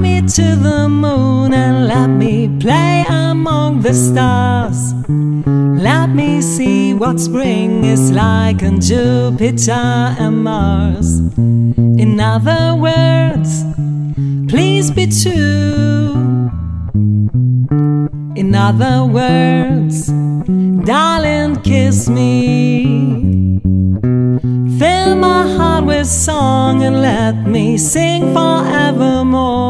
me to the moon and let me play among the stars. Let me see what spring is like on Jupiter and Mars. In other words, please be true. In other words, darling, kiss me. Fill my heart with song and let me sing forevermore.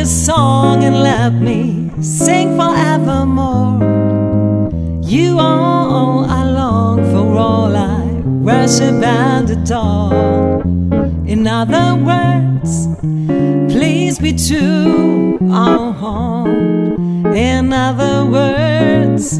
With song and let me sing forevermore. You are all I long for, all I worship and adore. In other words, please be true. Oh, oh. in other words,